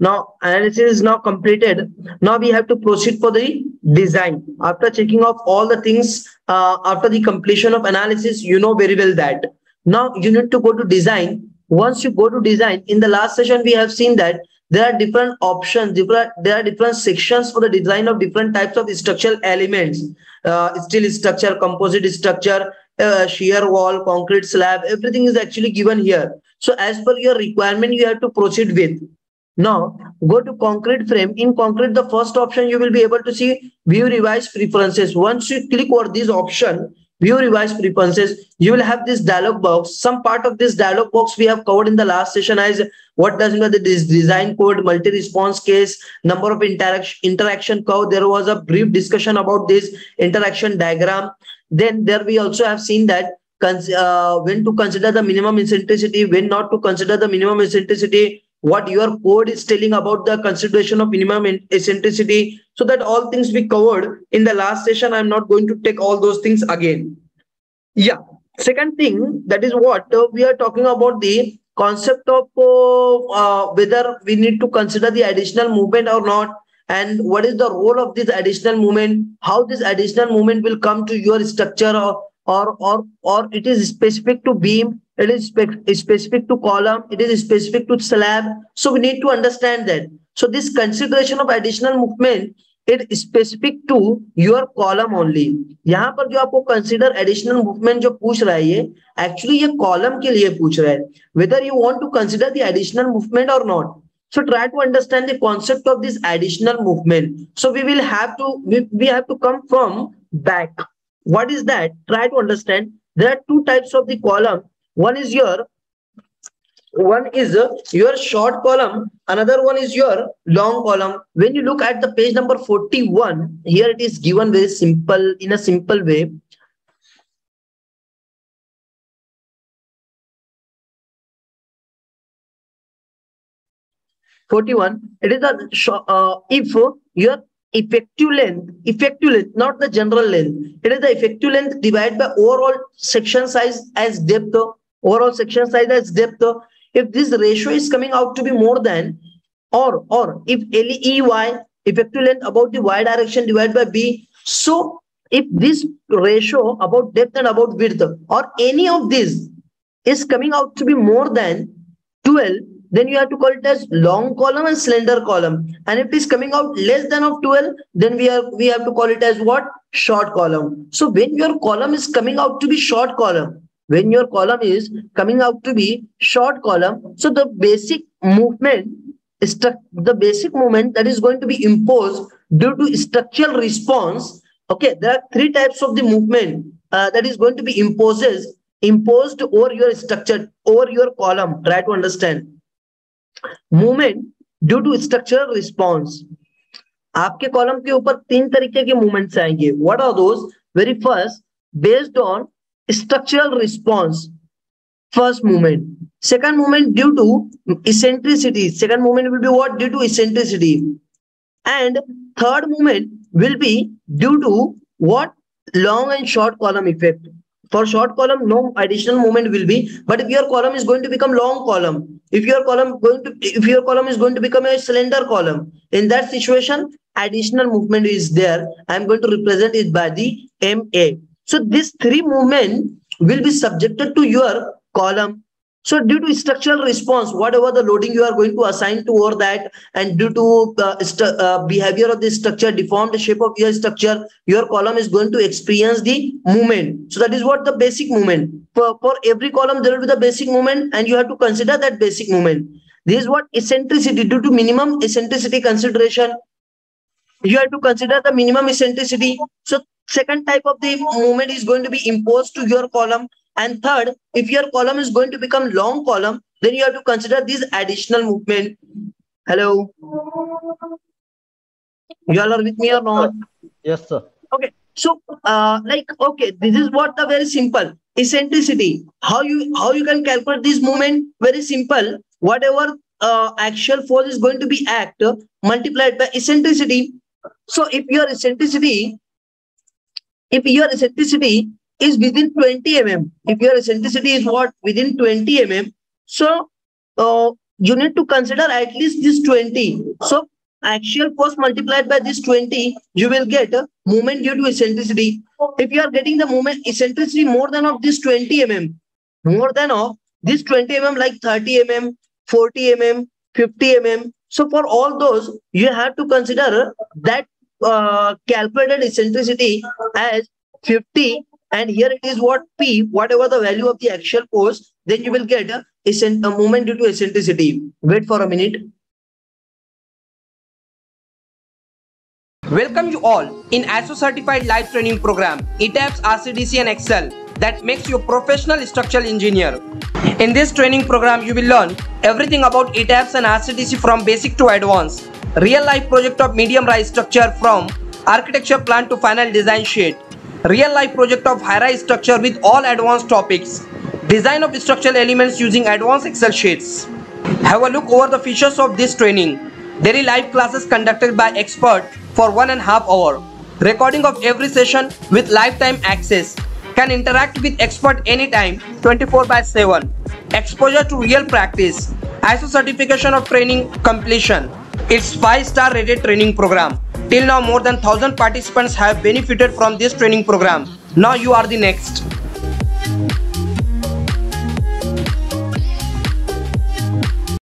Now analysis is now completed. Now we have to proceed for the design. After checking off all the things, uh, after the completion of analysis, you know very well that. Now you need to go to design. Once you go to design, in the last session, we have seen that there are different options, different, there are different sections for the design of different types of structural elements. Uh, steel structure, composite structure, uh, shear wall, concrete slab, everything is actually given here. So as per your requirement, you have to proceed with. Now go to concrete frame. In concrete, the first option you will be able to see view revised preferences. Once you click on this option, view revised preferences, you will have this dialog box. Some part of this dialog box we have covered in the last session as what does mean the design code, multi-response case, number of interaction interaction curve. There was a brief discussion about this interaction diagram. Then there we also have seen that uh, when to consider the minimum eccentricity, when not to consider the minimum eccentricity, what your code is telling about the consideration of minimum eccentricity so that all things we covered. In the last session i'm not going to take all those things again. Yeah. Second thing that is what uh, we are talking about the concept of uh, uh, whether we need to consider the additional movement or not and what is the role of this additional movement how this additional movement will come to your structure or or or, or it is specific to beam it is spe specific to column, it is specific to slab. So we need to understand that. So this consideration of additional movement it is specific to your column only. यहाँ पर जो आपको consider additional movement जो पूछ रहा है ये actually ये column के लिए पूछ रहा है whether you want to consider the additional movement or not. So try to understand the concept of this additional movement. So we will have to we, we have to come from back. what is that? Try to understand. There are two types of the column one is your one is your short column another one is your long column when you look at the page number 41 here it is given very simple in a simple way Forty-one. It is a uh, if your effective length, effective length, not the general length. It is the effective length divided by overall section size as depth overall section size as depth if this ratio is coming out to be more than or or if LEY effective length about the y direction divided by b so if this ratio about depth and about width or any of these is coming out to be more than 12 then you have to call it as long column and slender column. And if it is coming out less than of 12 then we are we have to call it as what? Short column. So when your column is coming out to be short column when your column is coming out to be short column so the basic movement is the basic movement that is going to be imposed due to structural response okay there are three types of the movement uh, that is going to be imposes imposed over your structure over your column try to understand movement due to structural response आपके column के ऊपर तीन तरीके के movements आएँगे। What are those very first based on structural response first movement second movement due to eccentricity second movement will be what due to eccentricity and third movement will be due to what long and short column effect for short column no additional movement will be. But if your column is going to become long column if your column going to if your column is going to become a slender column in that situation additional movement is there. I am going to represent it by the ma so these three movement will be subjected to your column. So due to structural response, whatever the loading you are going to assign to over that and due to uh, uh, behavior of the structure, deformed shape of your structure, your column is going to experience the movement. So that is what the basic movement. For, for every column, there will be the basic movement and you have to consider that basic movement. This is what eccentricity due to minimum eccentricity consideration. You have to consider the minimum eccentricity. So Second type of the movement is going to be imposed to your column. And third, if your column is going to become long column, then you have to consider this additional movement. Hello. You all are with me or not? Yes, sir. Okay. So, uh, like, okay, this is what the very simple eccentricity. How you how you can calculate this movement? Very simple. Whatever uh, axial force is going to be act multiplied by eccentricity. So, if your eccentricity if your eccentricity is within 20 mm, if your eccentricity is what within 20 mm, so uh, you need to consider at least this 20. So axial force multiplied by this 20, you will get a moment due to eccentricity. If you are getting the moment eccentricity more than of this 20 mm, more than of this 20 mm like 30 mm, 40 mm, 50 mm. So for all those, you have to consider that uh, calculated eccentricity as 50 and here it is what P, whatever the value of the axial force, then you will get a, a moment due to eccentricity. Wait for a minute. Welcome you all in ISO certified live training program ETABS RCDC and Excel that makes you a professional structural engineer. In this training program you will learn everything about ETABS and RCDC from basic to advanced, real life project of medium rise structure from architecture plan to final design sheet, real life project of high rise structure with all advanced topics, design of structural elements using advanced Excel sheets. Have a look over the features of this training. Daily live classes conducted by expert for one and a half hour. Recording of every session with lifetime access. Can interact with expert anytime 24 by 7. Exposure to real practice. ISO certification of training completion. It's 5 star rated training program. Till now more than 1000 participants have benefited from this training program. Now you are the next.